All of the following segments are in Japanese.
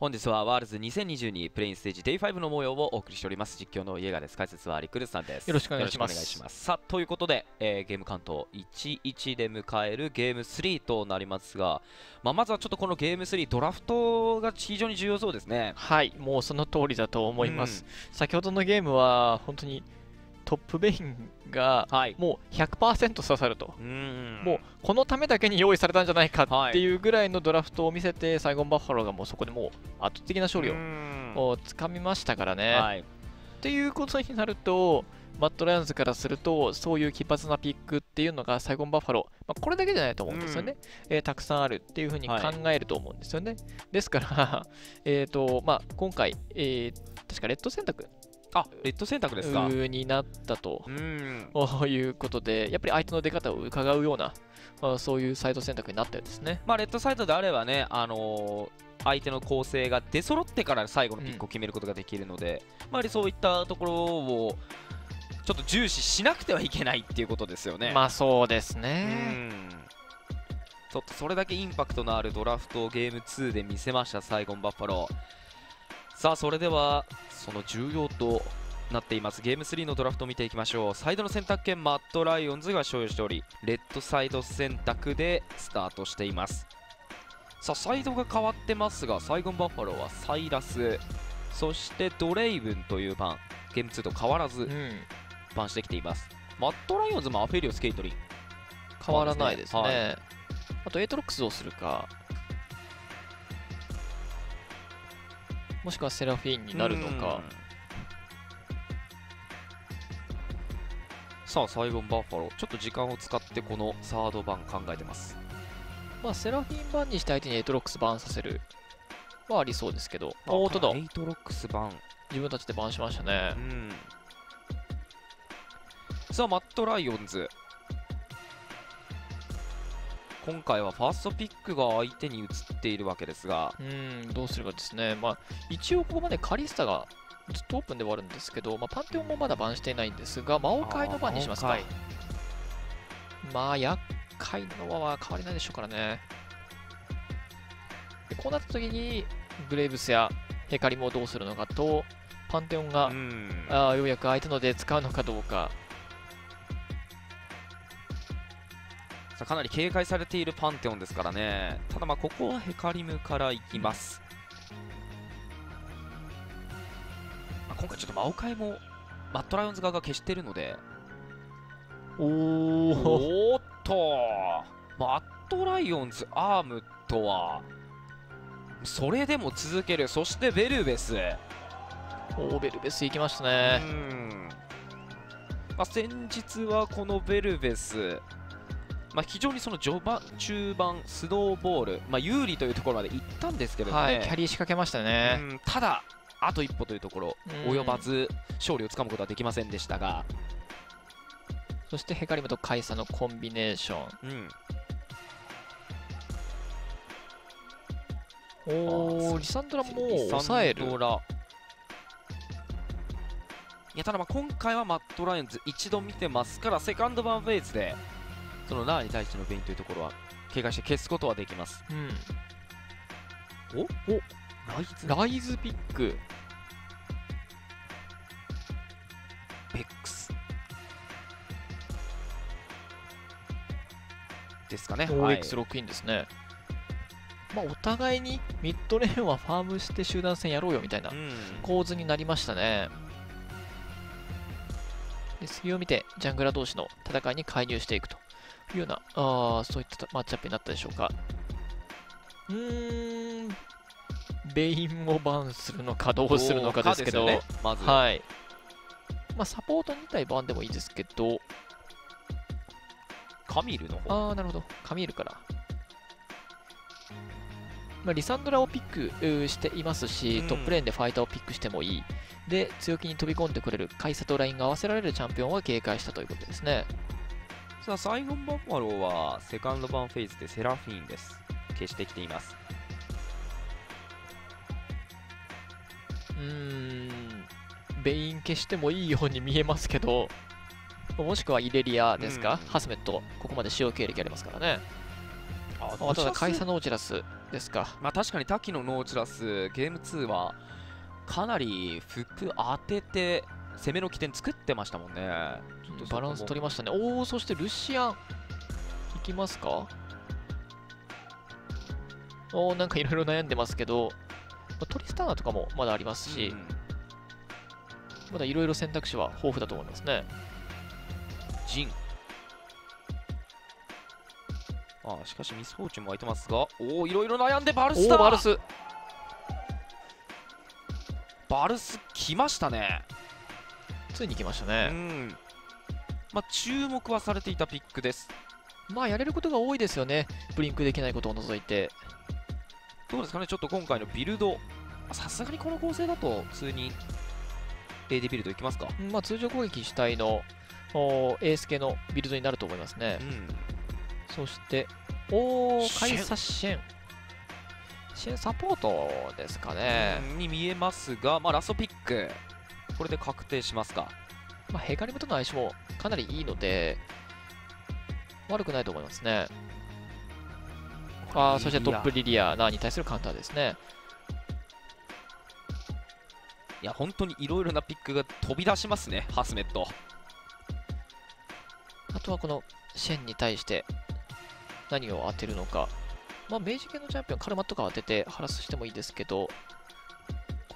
本日はワールズ2022プレインステージ Day5 の模様をお送りしております。実況の家がです。解説はリクルスさんです。よろしくお願いします。さあということで、えーゲーム関東11で迎えるゲーム3となりますが、まあ、まずはちょっとこのゲーム3ドラフトが非常に重要そうですね。はい、もうその通りだと思います。先ほどのゲームは本当にトップベインがはい。もう100%刺さると。うん。もうこのためだけに用意されたんじゃないかってい。うぐらいのドラフトを見せて、サイゴンバッファローがもうそこでもう圧倒的な勝利をうん。を掴みましたからね。はい。っていうことになると、マット・ライオンズからすると、そういう奇抜なピックっていうのがサイゴンバッファロー、まあ、これだけじゃないと思うんですよね、えーたくさんあるっていうふうに考はい。えると思うんですよね。ですから、えーとまあ、今回、えー確かレッド選択あレッド選択ですかになったとうんいうことで、やっぱり相手の出方を伺うような、あそういうサイド選択になったようですね。まあレッドサイドであればねあのー相手の構成が出揃ってから最後のピックを決めることができるので、まあやはりそういったところをちょっと重視しなくてはいけないっていうことですよね。まあそうですうね。んちょっとそれだけインパクトのあるドラフトをゲーム2で見せましたサイゴンバッファローさあそれではその重要となっています。ゲーム3のドラフトを見ていきましょう。サイドの選択権マッドライオンズが所有しておりレッドサイド選択でスタートしています。さあサイドが変わってますがサイゴンバッファローはサイラス。そしてドレイブンというバンゲーム2と変わらずうん、バンしてきています。マッドライオンズもアフェリオスケイトリン。変わらないですね。はい。あと、エイトロックスどうするか。もしくはセラフィーンになるのか。さあサイゴンバッファローちょっと時間を使ってこのサードバン考えてますまあ、セラフィーンバンにして相手にエイトロックスバンさせるはありそうですけど。おーっとだエイトロックスバン自分たちでバンしましたねう。んさあマッドライオンズ今回はファーストピックが相手に移っているわけですがうん、どうするかですね。まあ、一応ここまでカリスタがずっとオープンではあるんですけど、まあ、パンテオンもまだバンしていないんですが、魔王界の番にしますか。まあ、厄介なのは変わりないでしょうからね。でこうなった時に、ブレイブスやヘカリムをどうするのかと、パンテオンが、うんあーようやく相手ので使うのかどうか。さあかなり警戒されているパンテオンですからね。ただまあここはヘカリムからいきます、まあ今回ちょっとマオカイもマッドライオンズ側が消してるので。おおっと。マッドライオンズアームットはそれでも続ける。そしてベルベス。オーベルベス行きましたうね。ん。まあ、先日はこのベルベス、まあ、非常にその序盤中盤スノーボール、まあ、有利というところまで行ったんですけれども、ね。はい、キャリーしかけましたね。うんただあと一歩というところうん。及ばず勝利をつかむことはできませんでしたが、そしてヘカリムとカイサのコンビネーション。うん。おあお、リサンドラも抑える。いやただまあ今回はマッドライオンズ一度見てますからセカンドバンフェイズでオラフに対してのベインというところは警戒して消すことはできますうん、お？お？ライズライズピック。ベックスですかね。はい OX6 インですね。まあ、お互いにミッドレーンはファームして集団戦やろうよみたいなうん構図になりましたね。で隙を見て、ジャングラー同士の戦いに介入していくというような、あーそういったマッチアップになったでしょうか。うーん、ベインをバンするのかどうするのかですけど、よねまず、はい。まあ、サポート2体バンでもいいですけど、カミルの方あー、なるほど。カミールから。まあ、リサンドラをピックしていますし、うんトップレーンでファイターをピックしてもいい。で、強気に飛び込んでくれるカイサとラインが合わせられるチャンピオンは警戒したということですね。さあサイゴンバッファローはセカンドバンフェイズでセラフィーンです。消してきています。うーん、ベイン消してもいいように見えますけど、もしくはイレリアですか、うんハスメット、ここまで使用経歴ありますからね。ああただ、カイサのオチラス、ですかまあ確かに滝のノーチラスゲーム2はかなり服当てて攻めの起点作ってましたもんね。ちょっとバランス取りましたね。おおそしてルシアンいきますか？おおなんかいろいろ悩んでますけど、まあトリスターナとかもまだありますし、うんまだいろいろ選択肢は豊富だと思いますね。ジン。ああしかしミスフォーチュンも空いてますが。おおいろいろ悩んでバルおスだおバルス。バルス来ましたねついに来ましたうね、ん。まあ注目はされていたピックです。まあやれることが多いですよね。ブリンクできないことを除いて。どうですかね？ちょっと今回のビルド。さすがにこの構成だと普通に AD ビルドいきますか？うんまあ通常攻撃主体のおーエース系のビルドになると思いますね。うん。そしておおカイサシェン。シェンサポートですかね、に見えますが、まあ、ラストピックこれで確定しますかまあ、ヘカリムとの相性もかなりいいので、悪くないと思いますね。あーそしてトップリリアナーに対するカウンターですね。いや本当にいろいろなピックが飛び出しますねハスメットあとはこのシェンに対して何を当てるのか。まあ、明治系のチャンピオン、カルマとか当ててハラスしてもいいですけど、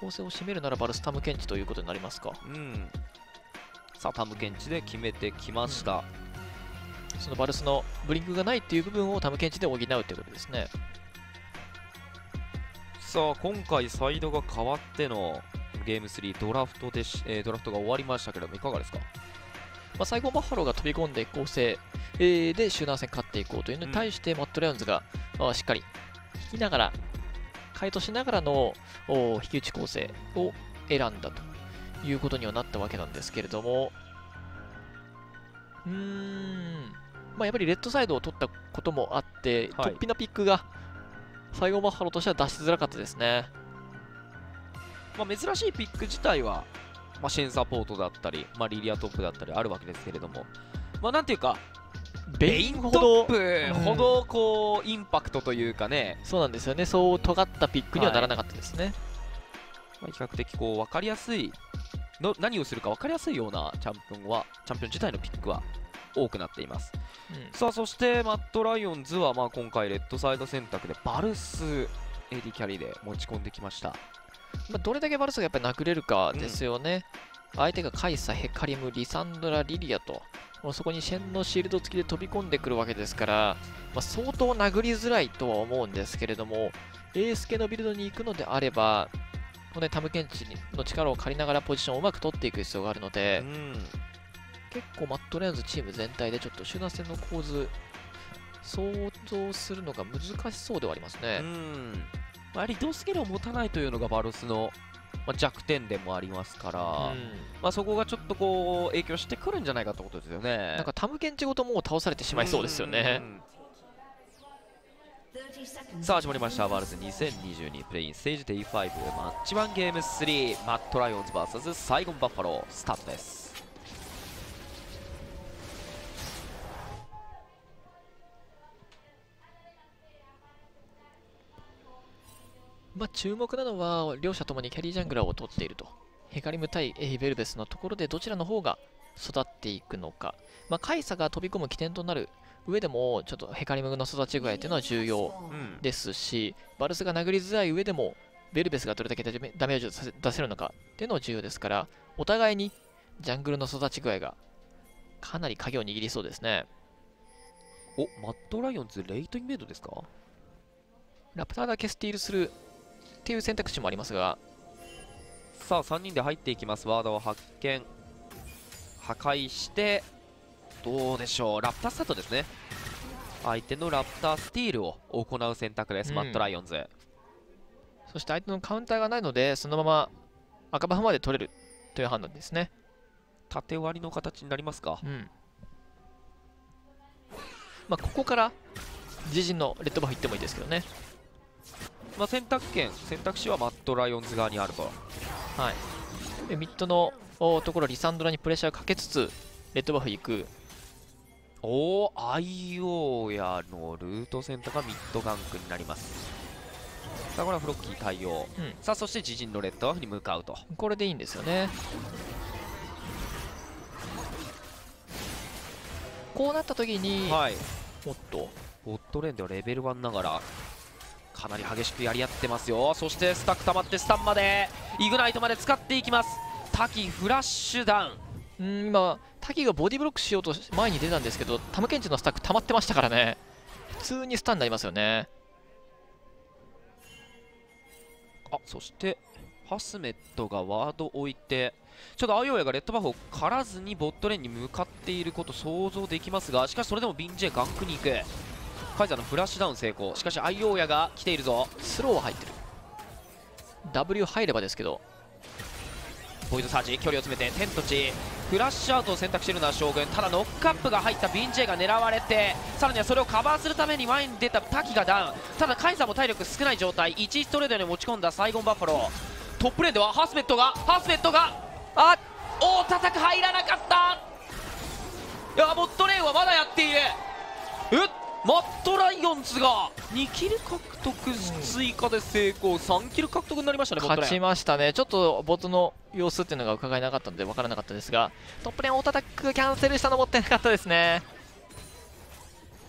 構成を占めるならバルスタムケンチということになりますか？うん。さあタムケンチで決めてきました、そのバルスのブリンクがないっていう部分をタムケンチで補うということですね。さあ今回サイドが変わってのゲーム3ドラフトでし、えードラフトが終わりましたけれどもいかがですか？まあ、最後バッファローが飛び込んで構成、えーで集団戦勝っていこうというのに対して、マット・レオンズがあーしっかり引きながら、回答しながらの引き打ち構成を選んだということにはなったわけなんですけれども、うーん、まあ、やっぱりレッドサイドを取ったこともあって、はい突飛なピックが最後バッファロとしては出しづらかったですね。まあ、珍しいピック自体は、まあ、シェンサポートだったり、まあ、リリアトップだったりあるわけですけれども、まあ、なんていうか、ベインほトどップほどこうインパクトというかね、そうなんですよね、そう尖ったピックにはならなかったですね。まあ、比較的こう分かりやすいの、何をするか分かりやすいようなチャンピオンは、チャンピオン自体のピックは多くなっています。うんさあ、そしてマット・ライオンズは、まあ、今回、レッドサイド選択でバルス AD キャリーで持ち込んできました。まあ、どれだけバルスがやっぱり殴れるかですよね。相手がカイサ、ヘカリム、リサンドラ、リリアと、もうそこにシェンのシールド付きで飛び込んでくるわけですから、まあ、相当殴りづらいとは思うんですけれども、エース系のビルドに行くのであれば、このねタムケンチの力を借りながらポジションをうまく取っていく必要があるので、うん結構マットレーンズチーム全体でちょっと集団戦の構図、想像するのが難しそうではありますねう。んまあ、リープスキルを持たないというのがバルスの、まあ、弱点でもありますから、うん。まあ、そこがちょっとこう影響してくるんじゃないかってことですよね。なんかタムケンチごともう倒されてしまいそうですよね。うん。さあ始まりました。ワールズ2022プレイインステージデイ5マッチ1ゲーム3マッドライオンズ VS サイゴンバッファロー。スタートですまあ、注目なのは両者ともにキャリージャングラーを取っていると。ヘカリム対エイベルベスのところでどちらの方が育っていくのか、まあ、カイサが飛び込む起点となる上でもちょっとヘカリムの育ち具合というのは重要うんですしバルスが殴りづらい上でもベルベスがどれだけダメージを出せるのかっていうのは重要ですからお互いにジャングルの育ち具合がかなり鍵を握りそうですね。おマッドライオンズレイトインベードですか？ラプターだけスティールするっていう選択肢もありますが。さあ3人で入っていきます。ワードを発見。破壊してどうでしょう。ラプタースタートですね。相手のラプタースティールを行う選択です、うん。マッドライオンズ。そして相手のカウンターがないのでそのまま赤バフまで取れるという判断ですね。縦割りの形になりますか。うん。まあここから自陣のレッドバフいってもいいですけどねまあ、選択権選択肢はマッドライオンズ側にあると。はい。でミッドのおところリサンドラにプレッシャーかけつつレッドバフ行く。おおエルヨヤのルート選択がミッドガンクになります。さあこれはフロッギー対応、うん。さあそして自陣のレッドバフに向かうと。これでいいんですよね。こうなった時に、はい。もっと。ボットレーンではレベル1ながらかなり激しくやり合ってますよ。そしてスタック溜まってスタンまでイグナイトまで使っていきます。滝フラッシュダウン。うん今滝がボディブロックしようとし前に出たんですけどタムケンチのスタック溜まってましたからね。普通にスタンになりますよね。あそしてハスメットがワード置いてちょっとアヨヤがレッドバフを狩らずにボットレーンに向かっていること想像できますがしかしそれでもビンジェガンクに行くカイザーのフラッシュダウン成功。しかしアヨヤが来ているぞ。スローは入ってる。W 入ればですけど。ボイドサージ距離を詰めて天と地。フラッシュアウトを選択しているのは将軍。ただノックアップが入ったビンジェが狙われてさらにはそれをカバーするために前に出た滝がダウン。ただカイザーも体力少ない状態。1ストレートに持ち込んだサイゴンバッファロー。トップレーンではハスメットがハスメットがあおー叩く入らなかった。いやボットレーンはまだやっている。えマットライオンズが2キル獲得追加で成功。3キル獲得になりましたね勝ちましたね。ちょっとボットの様子っていうのが伺えなかったので分からなかったですが。トップレーンオートアタックキャンセルしたのもったいなかったですね。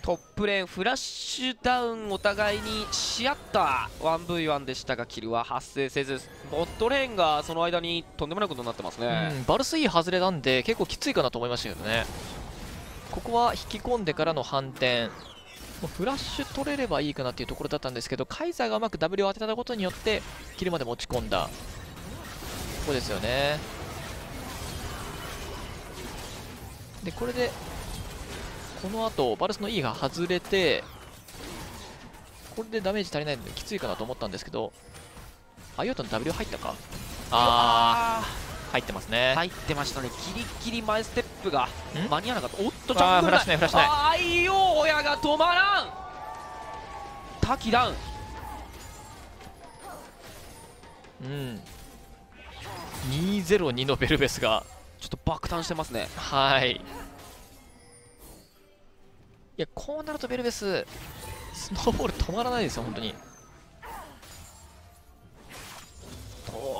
トップレーンフラッシュダウンお互いにし合った 1v1 でしたがキルは発生せずボットレーンがその間にとんでもないことになってますね、うん、バルス E 外れなんで結構きついかなと思いましたけどね。ここは引き込んでからの反転フラッシュ取れればいいかなっていうところだったんですけどカイザーがうまく W を当てたことによってキルまで持ち込んだ。ここですよね。でこれでこの後バルスの E が外れてこれでダメージ足りないのできついかなと思ったんですけどアイオタの W 入ったか。ああ入ってますね、ー入ってましたね。ギリギリ前ステップがん？間に合わなかった。おっとジあーャングルフラッシュないフラッシュないあーいよ親が止まらん。滝ダウン。うん。202のベルベスが。ちょっと爆誕してますね。はい。いやこうなるとベルベススノーボール止まらないですよ本当に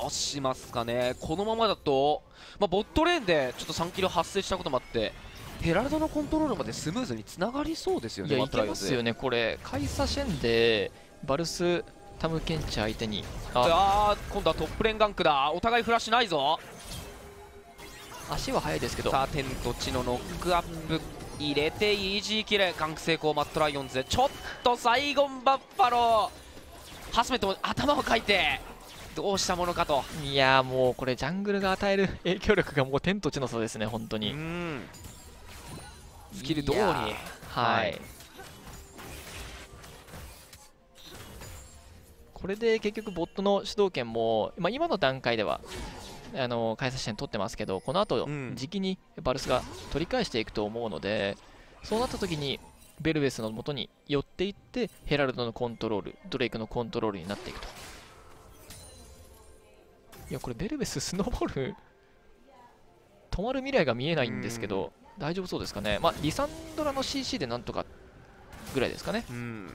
どうしますかね。このままだと、まあ、ボットレーンでちょっと3キロ発生したこともあってヘラルドのコントロールまでスムーズにつながりそうですよねいやいけマットライオンズますよね。これカイサシェンでバルスタムケンチ相手に。あ。あー今度はトップレーンガンクだ。お互いフラッシュないぞ。足は速いですけど。さあ天と地のノックアップ入れてイージーキルガンク成功マットライオンズちょっとサイゴンバッファロー。ハスメットも頭をかいてどうしたものかと。いやもうこれジャングルが与える影響力がもう天と地の差ですね本当うに。んスキル通りはい、はい。これで結局ボットの主導権も、まあ、今の段階ではあの開催地点取ってますけどこの後、うん。時期にバルスが取り返していくと思うのでそうなった時にベルベスの元に寄っていってヘラルドのコントロールドレイクのコントロールになっていくといやこれベルベススノーボール止まる未来が見えないんですけど大丈夫そうですかね。まあリサンドラの CC でなんとかぐらいですかね。うん。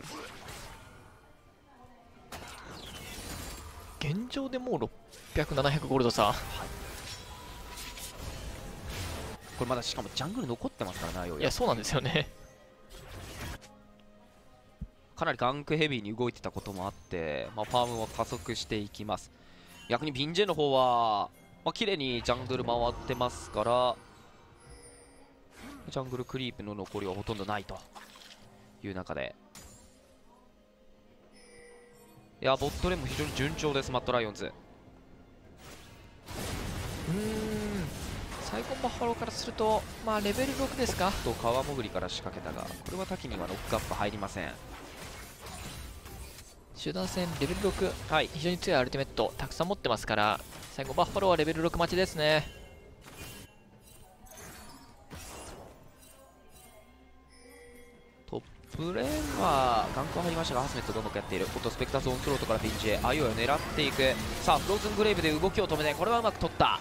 現状でもう600700ゴールド差。これまだしかもジャングル残ってますからないやそうなんですよね。かなりガンクヘビーに動いてたこともあって、まあ、ファームは加速していきます逆にビンジェの方は、まあ綺麗にジャングル回ってますからジャングルクリープの残りはほとんどないという中で。いやボットレーンも非常に順調ですマッドライオンズ。うーん。サイゴンバッファローからするとまあレベル6ですか？っと川潜りから仕掛けたがこれはタキにはノックアップ入りません集団戦レベル6はい。非常に強いアルティメットたくさん持ってますからサイゴンバッファローはレベル6待ちですね。プレーンはガンクは入りましたがハスメットどんどんやっている。オットスペクターズオンスロートからピンチへアイオイを狙っていく。さあフローズングレイブで動きを止めてこれはうまく取った。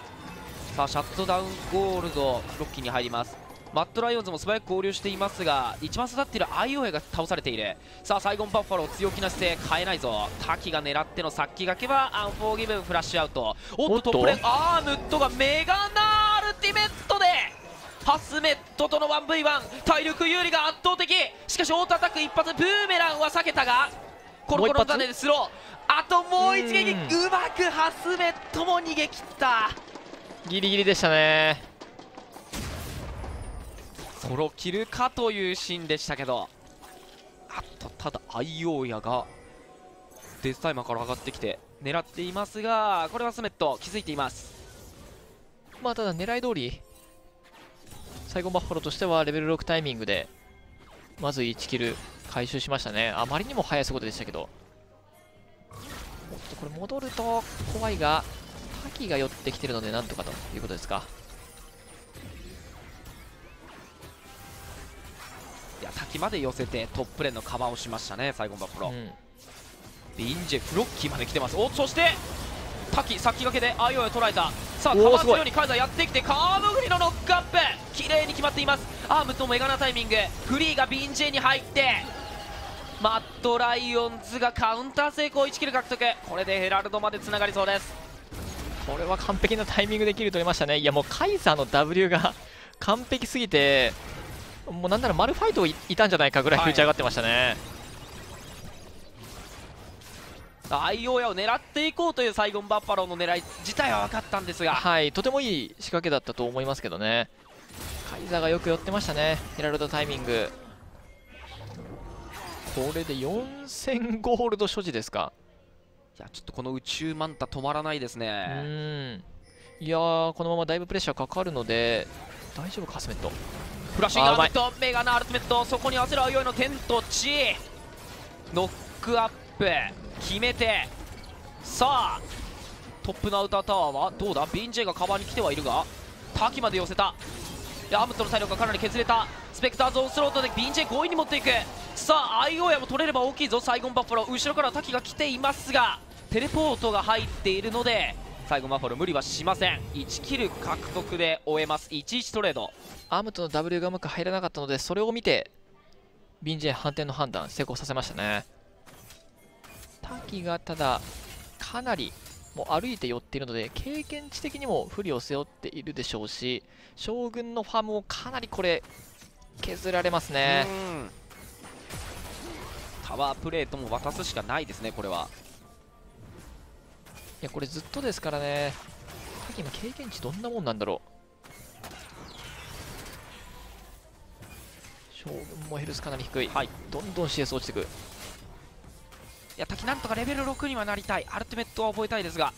さあシャットダウンゴールドロッキーに入りますマットライオンズも素早く合流していますが一番育っているアイオエが倒されている。さあサイゴンバッファロー強気な姿勢変えないぞ。滝が狙っての殺気がけはアンフォーギブンフラッシュアウト。おっと。とトップレアームットがメガナールティメットでハスメットとの 1v1 体力有利が圧倒的。しかしオートアタック一発ブーメランは避けたがコロコロの種でスロー。あともう一撃。うん。うまくハスメットも逃げ切った。ギリギリでしたねソロキルかというシーンでしたけど。あっとただアイオーヤがデスタイマーから上がってきて狙っていますがこれはスメット気づいています。まあただ狙い通り最後バッファローとしてはレベル6タイミングでまず1キル回収しましたね。あまりにも速い速度でしたけど。これ戻ると怖いが滝が寄ってきてるのでなんとかということですか。いや滝まで寄せてトップレーンのカバーをしましたね最後のバッファロー、うん。ビンジェフロッキーまで来てます。おそして滝先駆けでアイオーヤを捉えたさあカバーするようにカイザーやってきてカーブグリのノックアップ綺麗に決まっていますアームとメガナタイミングフリーがビンジェに入ってマットライオンズがカウンター成功1キル獲得これでヘラルドまでつながりそうですこれは完璧なタイミングでキル取れましたねいやもうカイザーの W が完璧すぎてもうなんならマルファイトいいたんじゃないかぐらいはい打ち上がってましたね、アイオーヤを狙っていこうというサイゴンバッファローの狙い自体は分かったんですがはい、とてもいい仕掛けだったと思いますけどね。カイザーがよく寄ってましたね、ヘラルドタイミング。これで4000ゴールド所持ですか。いやちょっとこの宇宙マンタ止まらないですうねーん。いやー、このままだいぶプレッシャーかかるので、大丈夫か、スメット。フラッシュインアあうまい。ーメット。メガナアルティメット。そこに合わせるアイオイの天と地。ノックアップ。決めて。さあトップのアウタータワーはどうだ？ビーンジェイがカバーに来てはいるがタキまで寄せた。いやアームットの体力がかなり削れた。スペクターズオンスロートでビーンジェイ強引に持っていく。さあエルヨヤも取れれば大きいぞ。サイゴンバッファロー後ろからタキが来ていますがテレポートが入っているのでサイゴンバッファロー無理はしません。1キル獲得で終えます。1 1トレード。アームットの W がうまく入らなかったので、それを見て、ビンジェ反転の判断、成功させましたね。滝がただ、かなりもう歩いて寄っているので、経験値的にも不利を背負っているでしょうし、将軍のファームもかなりこれ、削られますね。うん。タワープレートも渡すしかないですねこれはいや、これずっとですからね、滝今、経験値どんなもんなんだろう。将軍もヘルスかなり低い、はい。どんどん CS 落ちてく。いや滝なんとかレベル6にはなりたい。アルティメットは覚えたいですが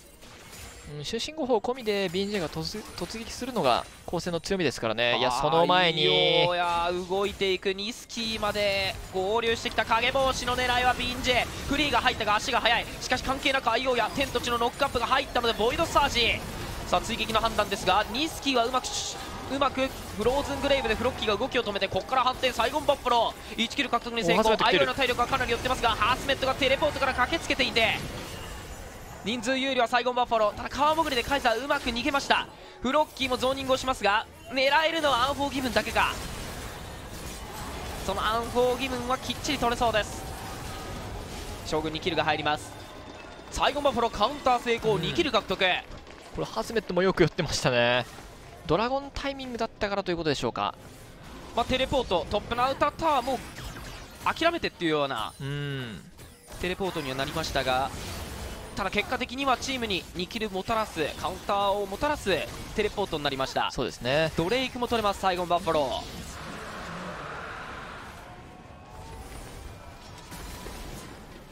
うん、終身後方込みで BNJ が突突撃するのが構成の強みですからね、いや、その前に、いや動いていくニスキーまで合流してきた影帽子の狙いはビンジェフリーが入ったが足が速い。しかし関係なく IO や天と地のノックアップが入ったのでボイドサージ。さあ追撃の判断ですがニスキーはうまくしうまくフローズングレイブでフロッキーが動きを止めてここから反転サイゴンバッファロー。1キル獲得に成お初めて来てる。IO の体力はかなり寄ってますがハースメットがテレポートから駆けつけていて人数有利はサイゴンバッファロー。ただ川潜りでカイザーうまく逃げました。フロッキーもゾーニングをしますが狙えるのはアンフォーギブンだけか。そのアンフォーギブンはきっちり取れそうです。将軍にキルが入ります。サイゴンバッファローカウンター成功。うん。2キル獲得、これ、ハスメットもよく寄ってましたね。ドラゴンタイミングだったからということでしょうか。まあ、テレポート。トップのアウタータワーも諦めてっていうようなうん、テレポートにはなりましたがただ結果的にはチームに2キルもたらすカウンターをもたらすテレポートになりました。そうですね。ドレイクも取れますサイゴンバッファロー。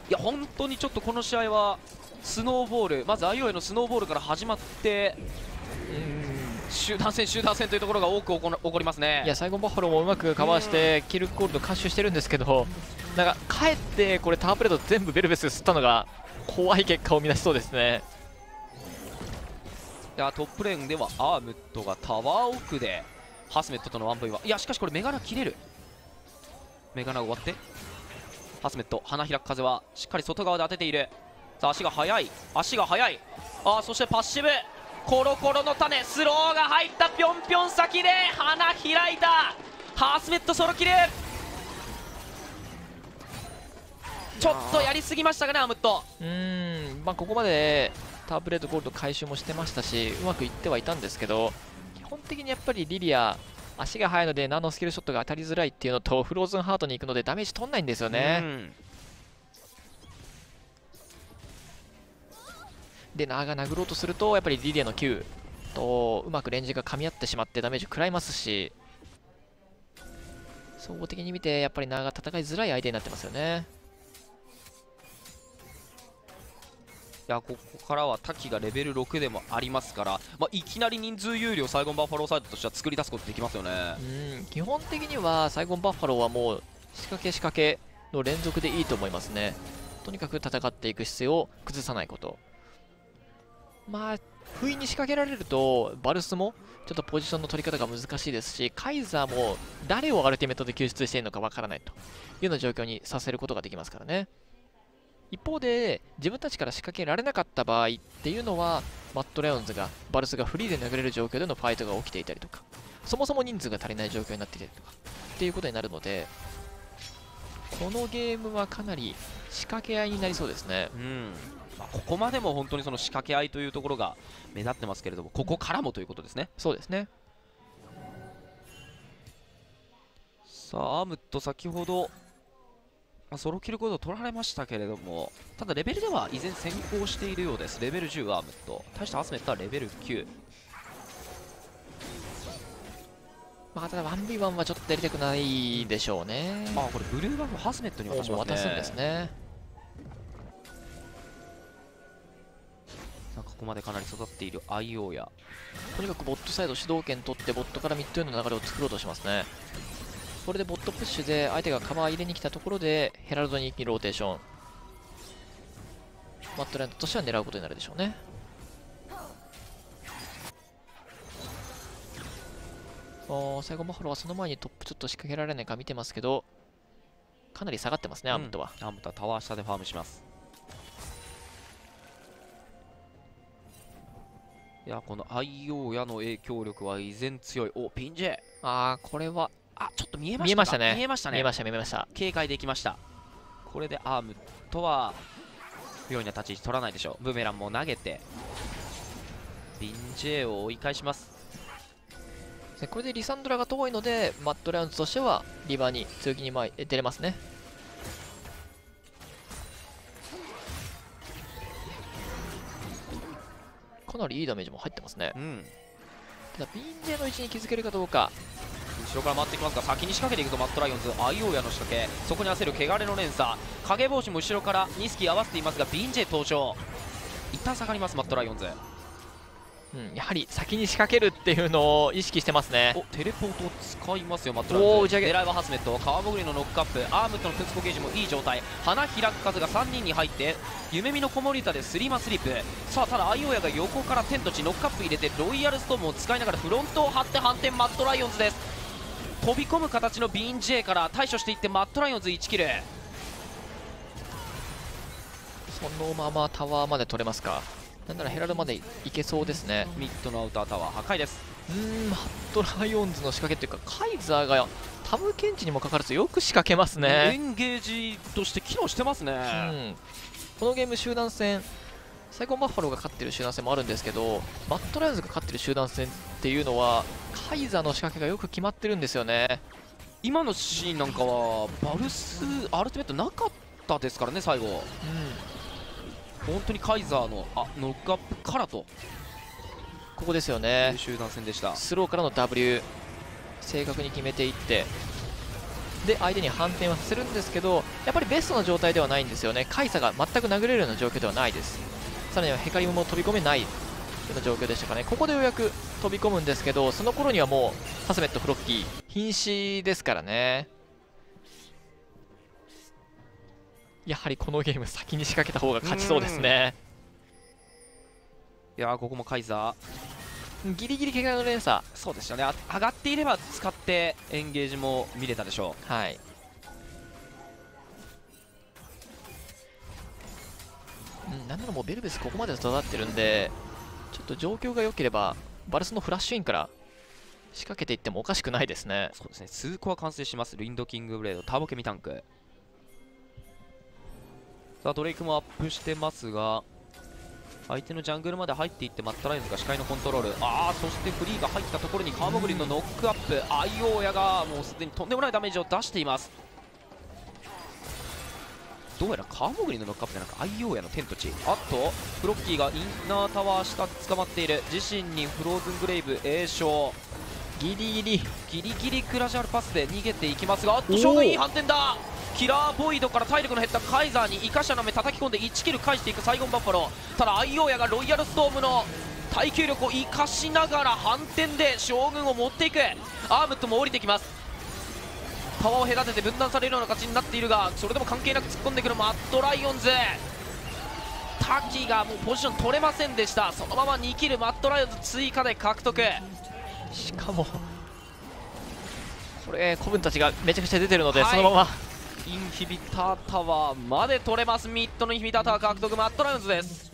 いや本当にちょっとこの試合はスノーボールまずアイオへのスノーボールから始まって集団戦集団戦というところが多く起こ起こりますね。いや、サイゴンバッファローもうまくカバーして、キルゴールド回収してるんですけど、なんか、かえってこれ、タワープレート全部ベルベス吸ったのが、怖い結果を生み出しそうですね。いやトップレーンではアームットがタワー奥でハスメットとのワンプイは。いやしかしこれメガナ切れる。メガナ終わって。ハスメット花開く風はしっかり外側で当てている。さあ足が速い。足が速い。あーそしてパッシブ。コロコロの種。スローが入った。ぴょんぴょん先で花開いた。ハスメットソロキルちょっとやりすぎましたかねアムット。うん、まあ、ここまでターブレードゴールド回収もしてましたしうまくいってはいたんですけど基本的にやっぱりリリア足が速いのでナノスキルショットが当たりづらいっていうのとフローズンハートに行くのでダメージ取んないんですよね、でナーが殴ろうとするとやっぱりリリアの Q とうまくレンジが噛み合ってしまってダメージ食らいますし総合的に見てやっぱりナーが戦いづらい相手になってますよね。いやここからは滝がレベル6でもありますから、まあ、いきなり人数有利をサイゴンバッファローサイドとしては作り出すことできますよね。うん基本的にはサイゴンバッファローはもう仕掛け仕掛けの連続でいいと思いますね。とにかく戦っていく姿勢を崩さないこと。まあ不意に仕掛けられるとバルスもちょっとポジションの取り方が難しいですしカイザーも誰をアルティメットで救出しているのかわからないというような状況にさせることができますからね。一方で自分たちから仕掛けられなかった場合っていうのはマット・レオンズがバルスがフリーで殴れる状況でのファイトが起きていたりとかそもそも人数が足りない状況になっていたりとかっていうことになるのでこのゲームはかなり仕掛け合いになりそうですね。うん。まあ、ここまでも本当にその仕掛け合いというところが目立ってますけれどもここからもということですね。そうですね。さあアームット先ほどまあソロキルコードを取られましたけれどもただレベルでは依然先行しているようです。レベル10アームット対してアスメットはレベル9まあただ 1v1 はちょっとやりたくないでしょうね。あこれブルーバフハスメットに渡しますね。渡すんですねさあここまでかなり育っている IO やとにかくボットサイド主導権取ってボットからミッドへの流れを作ろうとしますねこれでボットプッシュで相手がカバー入れに来たところでヘラルドに一気にローテーション。マッドライオンズとしては狙うことになるでしょうね。おーサイゴンバッファローはその前にトップちょっと仕掛けられないか見てますけどかなり下がってますね、アームットは。うんアームットはタワー下でファームします。いやこの IO やの影響力は依然強い。おピンジェあーこれはあちょっと見えましたか？見えましたね。見えましたね。見えました見えました。警戒できました。これでアームとは不要な立ち位置取らないでしょう。ブーメランも投げてビンジェを追い返します。でこれでリサンドラが遠いのでマット・ラウンズとしてはリバーに強気に前へ出れますね。かなりいいダメージも入ってますね。うん。ただビンジェの位置に気づけるかどうか後ろから回ってきますが先に仕掛けていくとマットライオンズ。アイオーヤの仕掛け。そこに焦る汚れの連鎖。影帽子も後ろから2スキー合わせていますがビンジェ登場。一旦下がりますマットライオンズ。うん、やはり先に仕掛けるっていうのを意識してますね。おテレポートを使いますよマットライオンズ。狙いはハスメット。川潜りのノックアップ。アームとのクツコゲージもいい状態。花開く数が3人に入って夢見の子守歌でスリーマスリープ。さあただエルヨーヤが横から天と地ノックアップ入れてロイヤルストームを使いながらフロントを張って反転マッドライオンズです飛び込む形のビン J から対処していってマッドライオンズ1キル。そのままタワーまで取れますか？なんならヘラルドまでいけそうですね。ミッドのアウタータワー破壊です。うーんマッドライオンズの仕掛けっていうかカイザーがタムケンチにもかかわらずよく仕掛けますね。エンゲージとして機能してますね、うん、このゲーム集団戦サイゴンバッファローが勝ってる集団戦もあるんですけどマッドライオンズが勝ってる集団戦っていうのはカイザーの仕掛けがよく決まってるんですよね。今のシーンなんかはヴァルスアルティメットなかったですからね最後。うん。本当にカイザーのあノックアップからと。ここですよいねう集団戦でした。スローからの W 正確に決めていって。で相手に反転はさせるんですけどやっぱりベストな状態ではないんですよね。カイザーが全く殴れるような状況ではないですさらにはヘカリムも飛び込めないような状況でしたかね。ここでようやく飛び込むんですけどその頃にはもうハスメットフロッキー瀕死ですからね。やはりこのゲーム先に仕掛けた方が勝ちそうですね。いやーここもカイザー。ギリギリ怪我の連鎖。そうでしたね。あ上がっていれば使ってエンゲージも見れたでしょはいうん、なんならもうベルベスここまで育ってるんでちょっと状況が良ければバルスのフラッシュインから仕掛けていってもおかしくないですね。そうですね。数個は完成します。リンドキングブレード。ターボケミタンク。さあドレイクもアップしてますが相手のジャングルまで入っていってマッタライズが視界のコントロール。ああそしてフリーが入ったところにカーモグリンのノックアップ。アイオーヤがもうすでにとんでもないダメージを出しています。どうやらカーモグリンのノックアップじゃなくアイオーヤの天と地。あっとフロッキーがインナータワー下捕まっている。自身にフローズングレイブ A 賞ギリギリ。ギリギリクラジャルパスで逃げていきますがあっと将軍いい反転だ。キラーボイドから体力の減ったカイザーにイカシャの目叩き込んで1キル返していくサイゴンバッファロー。ただアイオーヤがロイヤルストームの耐久力を生かしながら反転で将軍を持っていく。アームットも降りてきますタワーを隔てて分断されるような形になっているがそれでも関係なく突っ込んでくるマッドライオンズ。タキがもうポジション取れませんでした。そのまま2キルマッドライオンズ追加で獲得。しかもこれ子分たちがめちゃくちゃ出てるので、はい。そのまま。インヒビタータワーまで取れます。ミッドのインヒビタータワー獲得マッドライオンズです。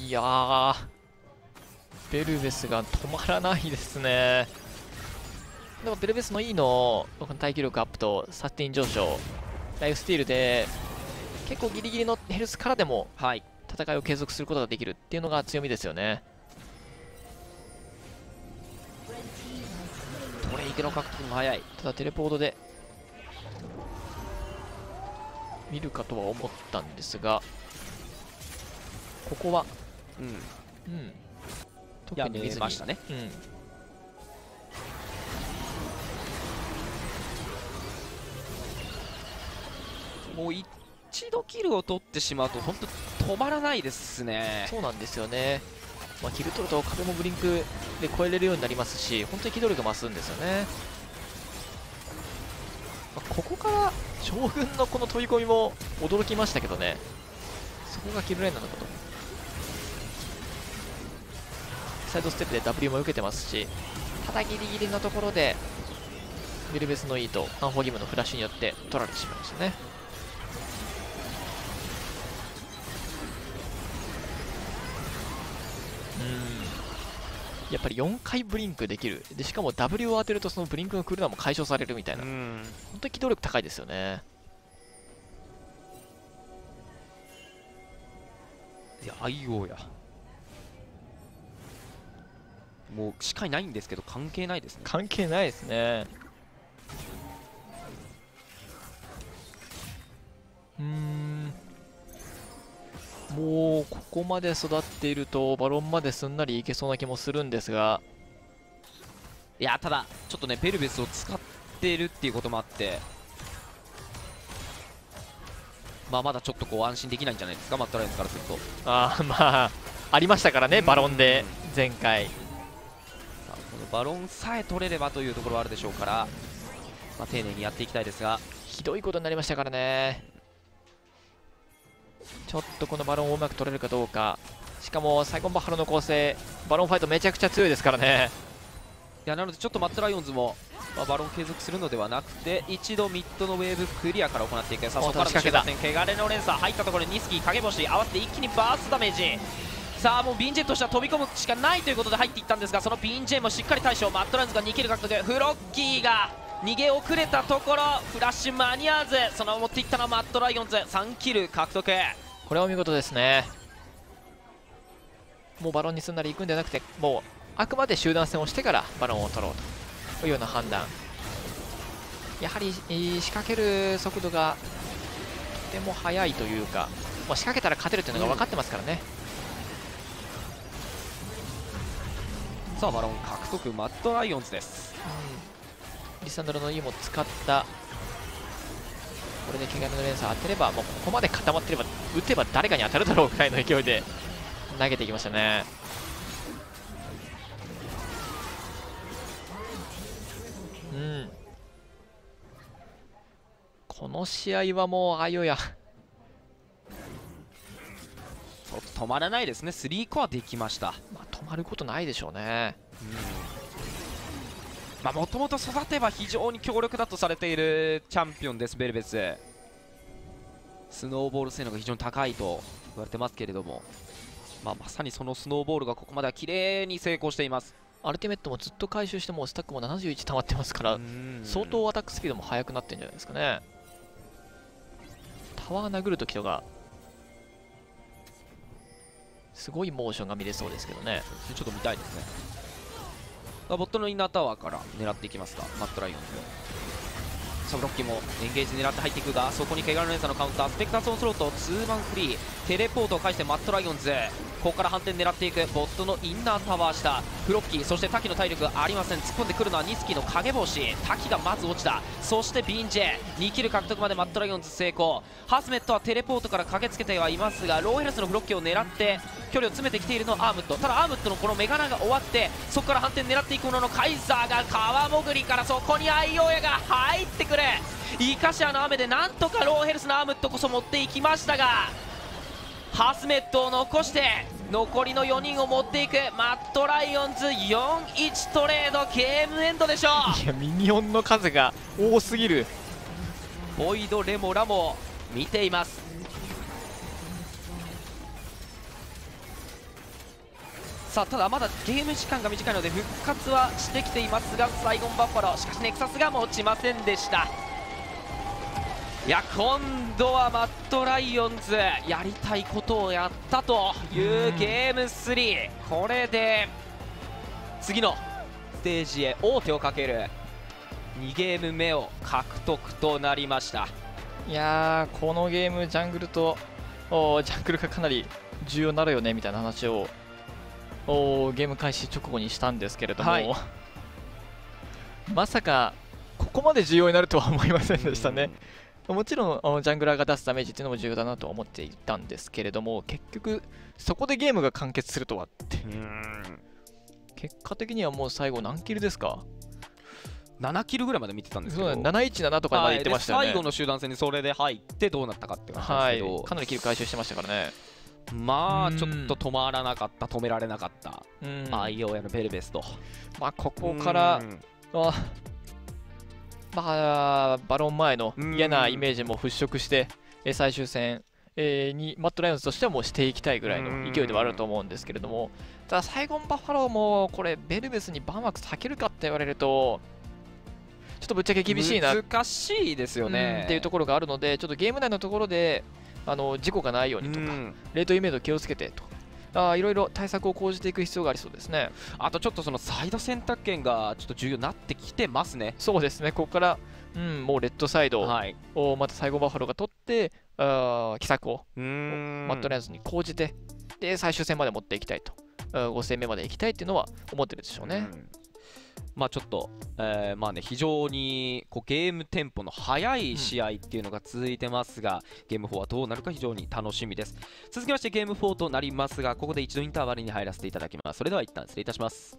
いやー。ベルベスが止まらないですねでもベルベスの E の耐久力アップとサスティン上昇ライフスティールで結構ギリギリのヘルスからでもはい。戦いを継続することができるっていうのが強みですよね。トレイクの獲得も早い。ただテレポートで見るかとは思ったんですがここはうん。うん。特やに見ずにめましたね。うんもう一度キルを取ってしまうと本当止まらないですね。そうなんですよね、まあ、キル取ると壁もブリンクで越えれるようになりますし本当に機動力増すんですよね、まあここから将軍のこの飛び込みも驚きましたけどね。そこがキルレーンなのかと。サイドステップで W も受けてますしただギリギリのところでベルベスの E とアンフォーギムのフラッシュによって取られてしまいましたね。やっぱり4回ブリンクできる。でしかも W を当てるとそのブリンクのクールダウンも解消されるみたいな。うん本当に機動力高いですよね。いやアイオーや。もう視界ないんですけど関係ないですね。関係ないですね。うーんもうここまで育っているとバロンまですんなりいけそうな気もするんですが。いやただちょっとねベルベスを使ってるっていうこともあって。まあまだちょっとこう安心できないんじゃないですかマットライオンズからすると。あーまあありましたからねバロンで前回。さあこのバロンさえ取れればというところはあるでしょうから、まあ、丁寧にやっていきたいですが。ひどいことになりましたからねちょっとこのバロンをうまく取れるかどうか。しかもサイゴンバッファローの構成バロンファイトめちゃくちゃ強いですからね。いやなのでちょっとマッドライオンズも、まあ、バロン継続するのではなくて一度ミッドのウェーブクリアから行っていく。さあおそこからの仕掛終盤戦穢れの連鎖入ったところにニスキー影星合わせて一気にバーストダメージ。さあもうビンジェとしては飛び込むしかないということで入っていったんですがそのビンジェもしっかり対処。マッドライオンズが2キル獲得フロッギーが逃げ遅れたところフラッシュ間に合わずそのまま持っていったのはマッドライオンズ。3キル獲得。これはお見事ですね。もうバロンにすんなり行くんじゃなくてもうあくまで集団戦をしてからバロンを取ろうというような判断。やはりえー仕掛ける速度がとても速いというか、まあ、仕掛けたら勝てるというのが分かってますからね、さあバロン獲得マットライオンズです。うんリサンドロの E も使った。これで怪我の連鎖当てればもうここまで固まってれば打てば誰かに当たるだろうぐらいの勢いで投げていきましたね。うん。この試合はもうあよや。止まらないですね。3コアできました。まあ、止まることないでしょうね。まあもともと育てば非常に強力だとされているチャンピオンですベルベス。スノーボール性能が非常に高いと言われてますけれども、まあ、まさにそのスノーボールがここまでは綺麗に成功しています。アルティメットもずっと回収してもうスタックも71溜まってますから相当アタックスピードも速くなってるんじゃないですかね。タワー殴るときとかすごいモーションが見れそうですけどね。ちょっと見たいですねボットのインナータワーから狙っていきますか。マットライオンズサブロッキーもエンゲージ狙って入っていくがそこにケガの連鎖のカウンタースペクターソンスロートツーマンフリー。テレポートを返してマットライオンズここから反転狙っていくボットのインナータワー下。フロッキーそして滝の体力ありません。突っ込んでくるのはニスキーの影星。滝がまず落ちた。そしてビンジェ2キル獲得までマットライオンズ成功。ハスメットはテレポートから駆けつけてはいますがローヘルスのフロッキーを狙って距離を詰めてきているのはアームット。ただアームットのこのメガナーが終わってそこから反転狙っていくもののカイザーが川潜りからそこにエルヨーヤが入ってくるイカシアの雨でなんとかローヘルスのアームットこそ持っていきましたがハスメットを残して残りの4人を持っていく。マッドライオンズ4-1トレードゲームエンドでしょう。いやミニオンの数が多すぎる。ボイド・レモラも見ています。さあただまだゲーム時間が短いので復活はしてきていますがサイゴンバッファロー。しかしネクサスが持ちませんでしたいや今度はマットライオンズやりたいことをやったというゲーム3これで次のステージへ王手をかける。2ゲーム目を獲得となりました。いやこのゲームジャングルとおジャングルがかなり重要になるよねみたいな話をおゲーム開始直後にしたんですけれども、はい、まさかここまで重要になるとは思いませんでしたね。もちろんジャングラーが出すダメージっていうのも重要だなと思っていたんですけれども結局そこでゲームが完結するとはって。結果的にはもう最後何キルですか？7キルぐらいまで見てたんですけど。717とかまで言ってましたよね、最後の集団戦にそれで入ってどうなったかって感じですけど、はい、かなりキル回収してましたからね。まあちょっと止まらなかった。止められなかった。アイオーヤのベルベスとまあここからあまあ、バロン前の嫌なイメージも払拭して、え最終戦、えー、にマットライオンズとしてはもうしていきたいぐらいの勢いではあると思うんですけれども、ただ、サイゴンバッファローもこれ、ベルベスにバンマックス避けるかって言われると、ちょっとぶっちゃけ厳しいな難しいですよね。っていうところがあるので、ちょっとゲーム内のところであの事故がないようにとか、レートイメージを気をつけてとあいろいろ対策を講じていく必要がありそうですね。あとちょっとそのサイド選択権がちょっと重要になってきてますね。そうですね。ここから、うん、もうレッドサイドをまた最後バッファローが取ってあ奇策をマットレンズに講じてで最終戦まで持っていきたいと。5戦目まで行きたいっていうのは思ってるでしょうね、うんまあ、ちょっと、えー、まあね、非常にこうゲームテンポの速い試合っていうのが続いてますが、ゲーム4はどうなるか非常に楽しみです。続きましてゲーム4となりますが、ここで一度インターバルに入らせていただきます。それでは一旦失礼いたします。